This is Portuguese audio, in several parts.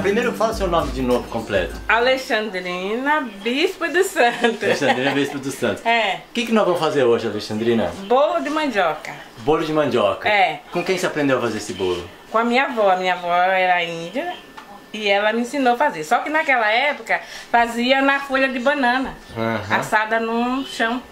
Primeiro fala seu nome de novo completo. Alexandrina Bispo do Santo. Alexandrina Bispo do Santo. É. O que, que nós vamos fazer hoje, Alexandrina? Bolo de mandioca. Bolo de mandioca. É. Com quem você aprendeu a fazer esse bolo? Com a minha avó. A minha avó era índia e ela me ensinou a fazer. Só que naquela época fazia na folha de banana, Aham. assada no chão.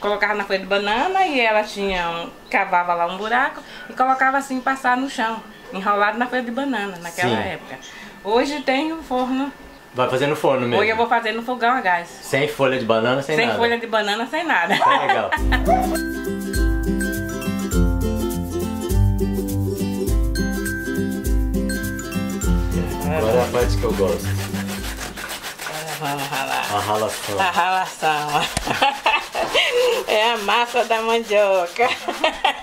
Colocava na folha de banana e ela tinha um, cavava lá um buraco e colocava assim passar no chão, enrolado na folha de banana naquela Sim. época. Hoje tem um forno. Vai fazer no forno mesmo? Hoje eu vou fazer no fogão a gás. Sem folha de banana, sem, Sem nada. folha de banana, sem nada. Tá legal. Agora é a parte que eu gosto. Vamos ralar. A ralação. A ralação. É a massa da mandioca.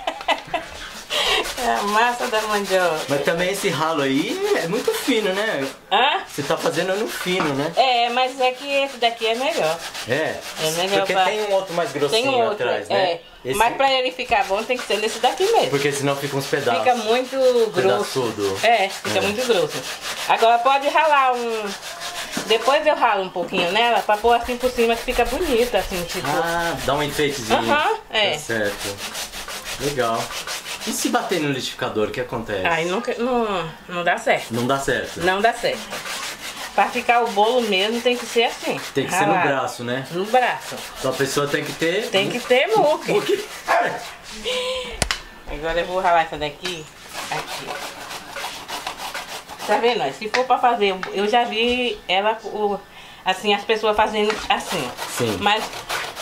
É a massa da mandioca. Mas também esse ralo aí é muito fino, né? Hã? Você tá fazendo no fino, né? É, mas é que esse daqui é melhor. É. É melhor Porque pra- tem um outro mais grossinho Tem um outro, atrás, né? é. Esse- Mas pra ele ficar bom tem que ser nesse daqui mesmo. Porque senão fica uns pedaços. Fica muito grosso. Pedaçudo. É, fica É. muito grosso. Agora pode ralar um. Depois eu ralo um pouquinho nela pra pôr assim por cima que fica bonita, assim, tipo. Ah, dá um enfeitezinho. Aham, é. Tá certo. Legal. E se bater no liquidificador, o que acontece? Aí nunca, não, não dá certo. Não dá certo. Não dá certo. Pra ficar o bolo mesmo tem que ser assim. Tem que ser no ralado. braço, né? No braço. Então a pessoa tem que ter. Tem que ter muque. Porque... Agora eu vou ralar essa daqui. Aqui. Tá vendo? Se for pra fazer, eu já vi ela, assim, as pessoas fazendo assim. Sim. Mas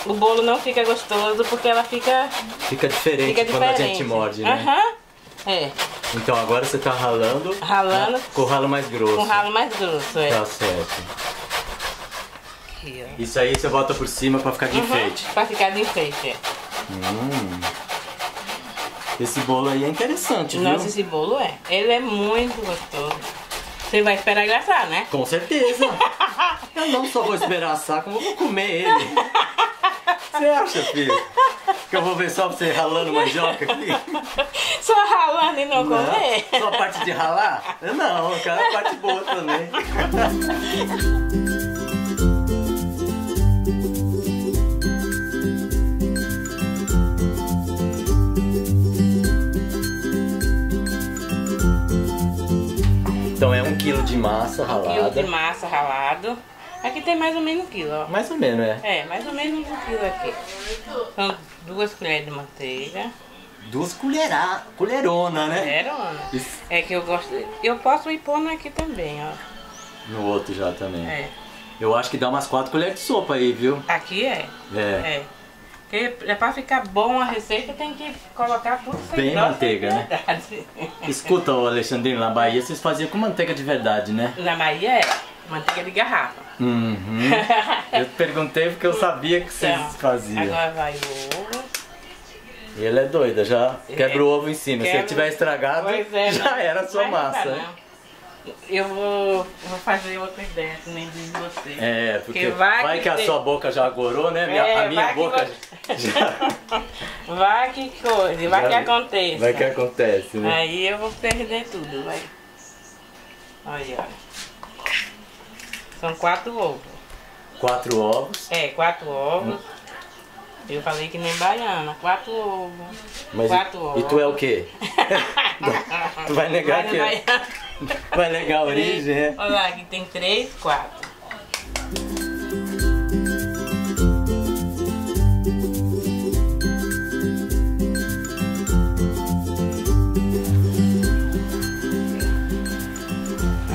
o bolo não fica gostoso porque ela fica, Fica diferente fica quando diferente. a gente morde, né? Aham. É, Então agora você tá ralando. Ralando. Com o ralo mais grosso. com ralo mais grosso, é. Tá certo. Aqui. Isso aí você bota por cima pra ficar de Uhum, enfeite. Pra ficar de enfeite, é. Hum. Esse bolo aí é interessante, viu? Nossa, esse bolo é. Ele é muito gostoso. Você vai esperar assar, né? Com certeza. Eu não só vou esperar assar, como vou comer ele. Você acha, filho? Que eu vou ver só você ralando mandioca aqui? Só ralando e não comer. Não, só a parte de ralar? Não, eu quero a parte boa também. Então é um quilo de massa Um quilo de ralada. massa ralado. Aqui tem mais ou menos um quilo, ó. Mais ou menos, é. É, mais ou menos um quilo aqui. São duas colheres de manteiga. Duas colheradas, colherona, né? Verona. Isso. É que eu gosto. Eu posso ir pondo aqui também, ó. No outro já também. É. Eu acho que dá umas quatro colheres de sopa aí, viu? Aqui é. É. É. Porque é pra ficar bom a receita tem que colocar tudo sem Bem manteiga, né? Escuta, Alexandrino, na Bahia vocês faziam com manteiga de verdade, né? Na Bahia é manteiga de garrafa. Uhum. Eu perguntei porque eu sabia que vocês Então, faziam. Agora vai o ovo. Ele é doida, já quebra o ovo em cima. Se ele Quebra. tiver estragado, é, já não. era a sua massa. né? não. Eu vou, vou fazer outra ideia, que nem diz você. É, porque Que vai, vai que, que a sua boca já agorou, né? Minha- É, a minha que boca vai- já. Vai que coisa, vai Já- que aconteça. Vai que acontece, né? Aí eu vou perder tudo, vai. Olha, olha. São quatro ovos. Quatro ovos. É, quatro ovos. Eu falei que nem baiana, quatro ovos. Mas quatro e, ovos. e tu é o quê? tu vai negar Vai que é? Vai negar a origem, é? Olha lá, aqui tem três, quatro.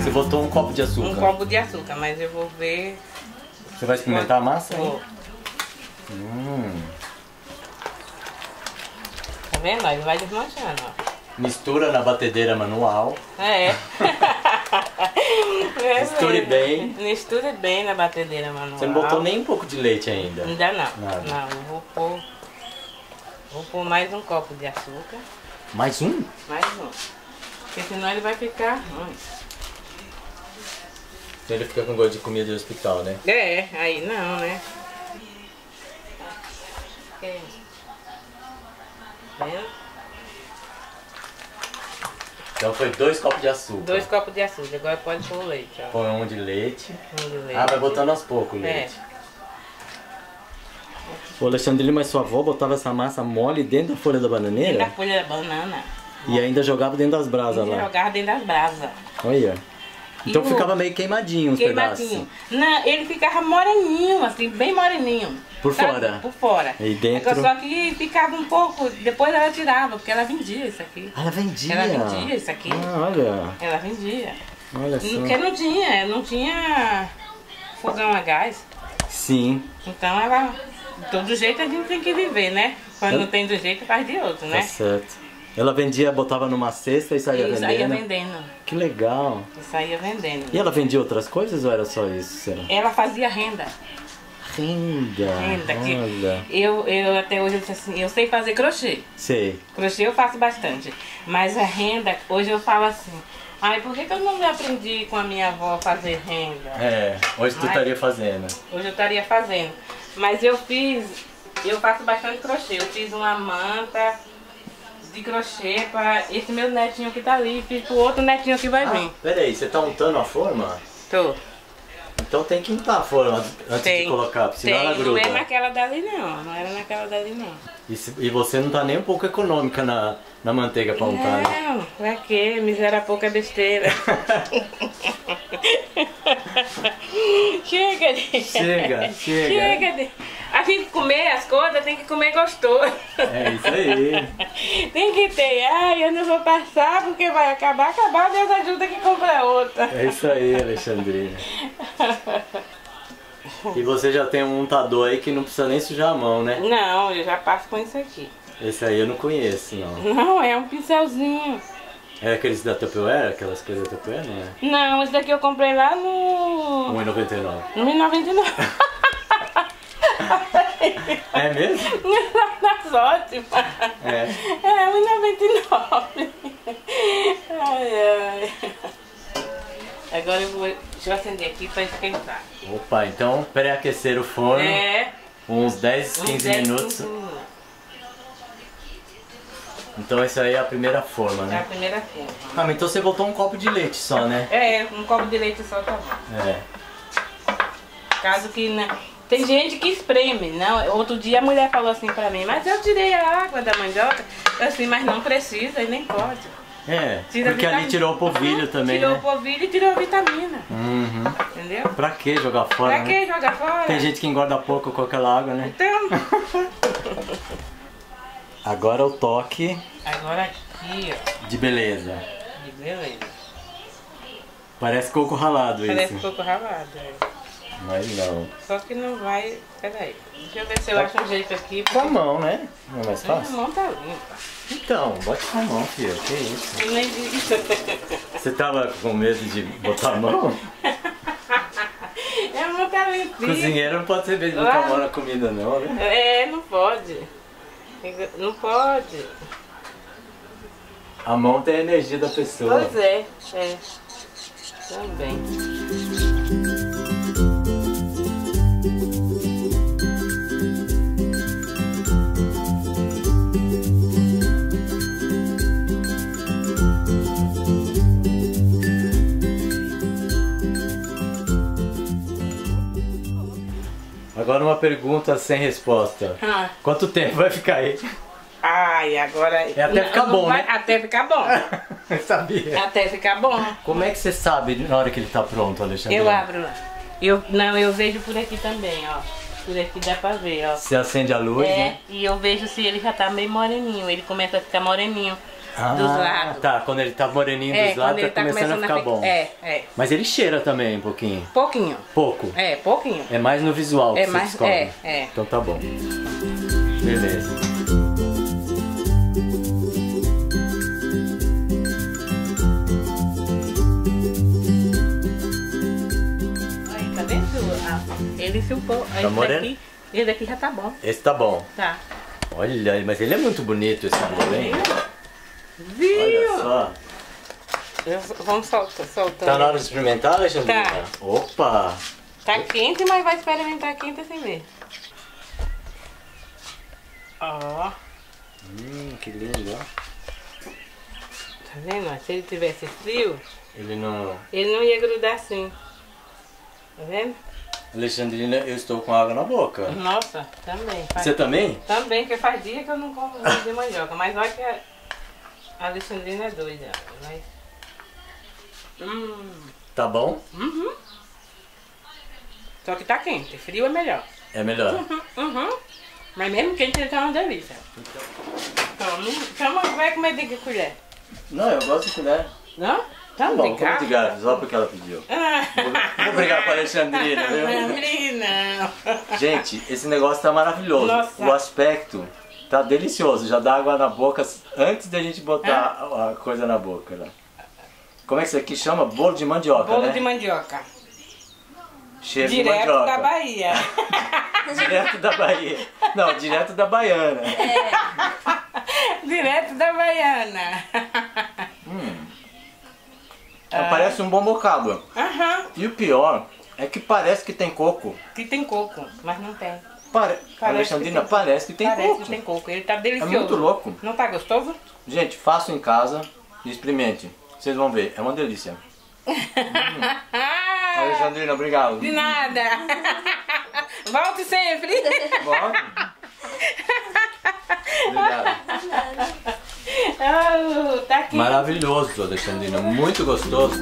Você botou um copo de açúcar. Um copo de açúcar, mas eu vou ver. Você vai experimentar a massa? Vou. Hum. Tá vendo? Ele vai desmanchando, ó. Mistura na batedeira manual. É. É Misture bem. Misture bem na batedeira manual. Você não botou nem um pouco de leite ainda. Ainda não. Nada. Não, eu vou pôr. Vou pôr mais um copo de açúcar. Mais um? Mais um. Porque senão ele vai ficar ruim. Então ele fica com gosto de comida de hospital, né? É, aí não, né? É. Então foi dois copos de açúcar. Dois copos de açúcar, agora pode pôr o leite, ó. Põe um de leite. Um de leite. Ah, vai botando aos poucos o É. leite. O Alexandrino, mas sua avó botava essa massa mole dentro da folha da Dentro da bananeira folha da banana. e ainda jogava dentro das brasas E lá. jogava dentro das brasas. Olha. Então o- ficava meio queimadinho os Queimadinho. pedaços. Não, ele ficava moreninho, assim, bem moreninho. Por Sabe? fora? Por fora. E dentro? Só que ficava um pouco, depois ela tirava, porque ela vendia isso aqui. Ela vendia. Ela vendia isso aqui. Ah, olha. Ela vendia. Olha só. Porque não tinha, não tinha fogão a gás. Sim, Então ela. De todo jeito a gente tem que viver, né? Quando não tem do jeito, faz de outro, tá né? certo. Ela vendia, botava numa cesta e saía E saía vendendo. vendendo. Que legal. E saía vendendo. E ela vendia outras coisas ou era só isso? Será? Ela fazia renda. Renda. Renda. Que Olha. eu, eu até hoje eu disse assim, eu sei fazer crochê. Sei. Crochê eu faço bastante. Mas a renda, hoje eu falo assim, ai, por que, que eu não aprendi com a minha avó a fazer renda? É, hoje tu estaria fazendo. Hoje eu estaria fazendo. Mas eu fiz, eu faço bastante crochê. Eu fiz uma manta de crochê para esse meu netinho que tá ali. Fiz pro outro netinho que vai vir. Ah, peraí, você tá untando a forma? Tô. Então tem que untar a forma antes de colocar, porque senão tem. ela Não gruda. é naquela dali não. Não era naquela dali não. E, se- e você não tá nem um pouco econômica na, na manteiga pra untar, né? Não, pra quê? Miséria pouca besteira. chega de. Chega, chega. Chega de. A gente comer as coisas tem que comer gostoso. É isso aí. Tem que ter, ai, eu não vou passar porque vai acabar, acabar, Deus ajuda que compra outra. É isso aí, Alexandrina. E você já tem um untador aí que não precisa nem sujar a mão, né? Não, eu já passo com isso aqui. Esse aí eu não conheço, não. Não, é um pincelzinho. É aqueles da Tupperware? Aquelas coisas da Tupperware, não é? Não, esse daqui eu comprei lá no. 1,99. No 1099. É mesmo? Nas ótimas. É. É, 1,99. Ai, ai. Agora eu vou. Deixa eu acender aqui pra esquentar. Opa, então pré-aquecer o forno É. uns 10, uns 15 10, minutos. 15 minutos. Então essa aí é a primeira forma, É a né? primeira forma. Ah, mas então você botou um copo de leite só, né? É, um copo de leite só tá bom. É. Caso que não. Tem gente que espreme, não. Outro dia a mulher falou assim pra mim, mas eu tirei a água da mandioca. Eu assim, mas não precisa e nem pode. É, Tira a porque ali vitamina. tirou o polvilho também, Tirou né? o polvilho e tirou a vitamina. Uhum. Entendeu? Pra que jogar fora, Pra né? que jogar fora? Tem gente que engorda pouco com aquela água, né? Então. Agora o toque Agora aqui, ó. de beleza. De beleza. Parece coco ralado Parece isso. coco ralado. é. Mas não. Só que não vai. Peraí. Deixa eu ver se eu acho um jeito aqui. Com a mão, né? Não é mais Minha fácil? mão tá limpa. Então, bote com a mão, filho. Que isso? Eu nem vi. Você tava com medo de botar a mão? Minha mão tá limpinha. Cozinheiro não pode ter medo de botar a mão na comida, não, né? É, não pode. Não pode. A mão tem a energia da pessoa. Pois é, é. Também. Agora uma pergunta sem resposta. Ah. Quanto tempo vai ficar aí? Ai, agora. É até ficar não bom, vai- né? Até ficar bom. Sabia. até ficar bom. Como é que você sabe na hora que ele tá pronto, Alexandre? Eu abro lá. Eu, não, eu vejo por aqui também, ó. Por aqui dá pra ver, ó. Você acende a luz, É, né? e eu vejo se ele já tá meio moreninho. Ele começa a ficar moreninho ah, dos lados. Tá, quando ele tá moreninho é, dos lados, tá, tá, começando, começando a ficar a... bom. É, é. Mas ele cheira também um pouquinho. Pouquinho. Pouco. É, pouquinho. É mais no visual é mais, você descobre. É, é. Então tá bom. Beleza. Aí. Tá ah, ele se Tá esse daqui, esse daqui já tá bom. Esse tá bom. Tá. Olha, mas ele é muito bonito esse tá bolo, hein? Viu? Olha só. Vamos soltar, soltando. Tá na hora de experimentar, Alexandrina? Tá. Opa! Tá quente, mas vai experimentar quente assim mesmo. Ó, Hum, que lindo, ó. tá vendo? Se ele tivesse frio, Ele não... ele não ia grudar assim. Tá vendo? Alexandrina, eu estou com água na boca. Nossa, também. Faz, Você também? Também, porque faz dia que eu não como de mandioca. Mas olha que a Alexandrina é doida. Mas... Hum, Tá bom? uhum. Só que tá quente, frio é melhor. É melhor. Uhum. Mas mesmo quente ele tá uma delícia. Então, não, chama, vai comer de que colher? Não, eu gosto de colher. Não? Tá Então, bom, de garfo. de garfo, só porque ela pediu. Ah. Vou brigar com a Alexandrina, viu? Não. Gente, esse negócio tá maravilhoso. Nossa. O aspecto tá delicioso. Já dá água na boca antes da gente botar a a coisa na boca. Né? Como é que isso aqui chama? Bolo de mandioca, Bolo né? de mandioca. Cheiro de Direto mandioca. da Bahia. Direto da Bahia. Não, direto da Baiana. Direto da Baiana. Então, Parece um bom bocado. Aham. E o pior é que parece que tem coco. Que tem coco, mas não tem. Pare... Alexandrina, que tem. parece que tem Parece coco. que tem coco. Ele tá É delicioso. muito louco. Não tá gostoso? Gente, façam em casa e experimente. Vocês vão ver, é uma delícia. Ah, Alexandrina, obrigado. de nada. Volte sempre. Bora. Obrigado. Ah, tá aqui. Maravilhoso, Alexandrina. Muito gostoso.